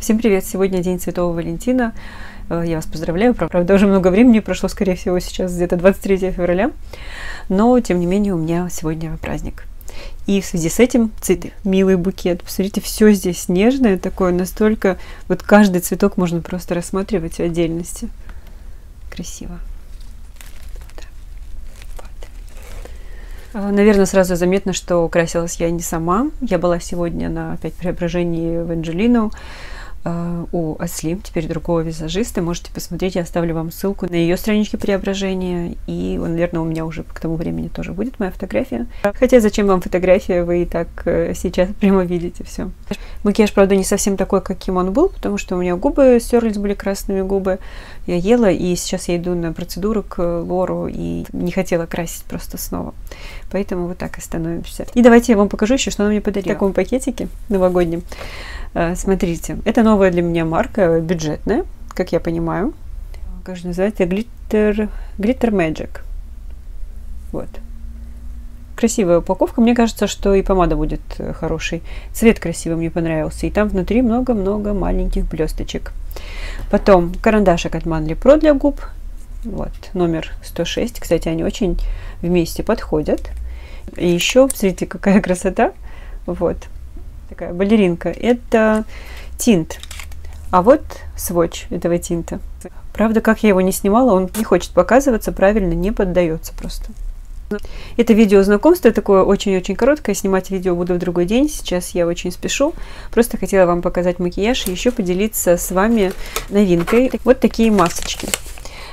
Всем привет! Сегодня День Святого Валентина. Э, я вас поздравляю. Правда, уже много времени прошло, скорее всего, сейчас где-то 23 февраля. Но, тем не менее, у меня сегодня праздник. И в связи с этим цветы. Милый букет. Посмотрите, все здесь нежное такое, настолько... Вот каждый цветок можно просто рассматривать в отдельности. Красиво. А, Наверное, сразу заметно, что красилась я не сама. Я была сегодня на опять преображении в Анджелину. Э, у Асли, теперь другого визажиста. Можете посмотреть, я оставлю вам ссылку на ее страничке преображения. И, наверное, у меня уже к тому времени тоже будет моя фотография. Хотя зачем вам фотография, вы и так э, сейчас прямо видите все. Макияж, правда, не совсем такой, каким он был, потому что у меня губы стерлись, были красными губы. Я ела, и сейчас я иду на процедуру к Лору, и не хотела красить просто снова. Поэтому вот так остановимся. И давайте я вам покажу еще, что она мне подарила. В таком пакетике новогоднем. Э, смотрите, это новая для меня марка, бюджетная, как я понимаю. Как же называется? Glitter, Glitter Magic. Вот. Красивая упаковка. Мне кажется, что и помада будет э, хороший. Цвет красивый мне понравился. И там внутри много-много маленьких блесточек. Потом карандашик от Manly Pro для губ. Вот, номер 106. Кстати, они очень вместе подходят. И еще, смотрите, какая красота. Вот такая балеринка. Это тинт. А вот сводч этого тинта. Правда, как я его не снимала, он не хочет показываться, правильно не поддается просто. Это видео знакомства такое очень-очень короткое. Снимать видео буду в другой день. Сейчас я очень спешу. Просто хотела вам показать макияж и еще поделиться с вами новинкой. Вот такие масочки.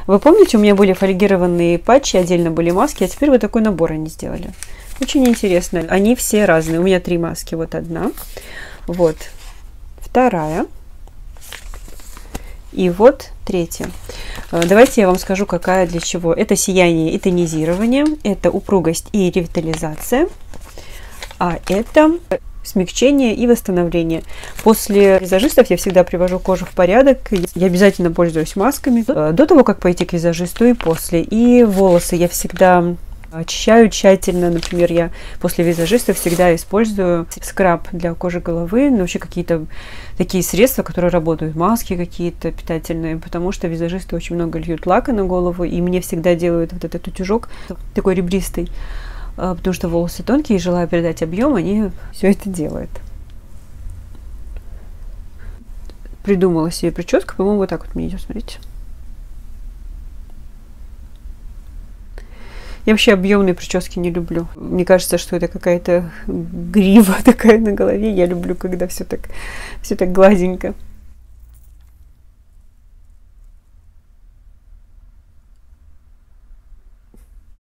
Вы помните, у меня были фольгированные патчи, отдельно были маски, а теперь вот такой набор они сделали. Очень интересно. Они все разные. У меня три маски. Вот одна. Вот вторая. И вот третья. Э, давайте я вам скажу, какая для чего. Это сияние и тонизирование, это упругость и ревитализация, а это смягчение и восстановление. После визажистов я всегда привожу кожу в порядок. Я обязательно пользуюсь масками э, до того, как пойти к визажисту и после. И волосы я всегда Очищаю тщательно, например, я после визажиста всегда использую скраб для кожи головы, ну, вообще какие-то такие средства, которые работают, маски какие-то питательные, потому что визажисты очень много льют лака на голову, и мне всегда делают вот этот утюжок такой ребристый, а, потому что волосы тонкие, и желая передать объем, они все это делают. Придумала себе прическу, по-моему, вот так вот мне идет, смотрите. Я вообще объемные прически не люблю. Мне кажется, что это какая-то грива такая на голове. Я люблю, когда все так, все так гладенько.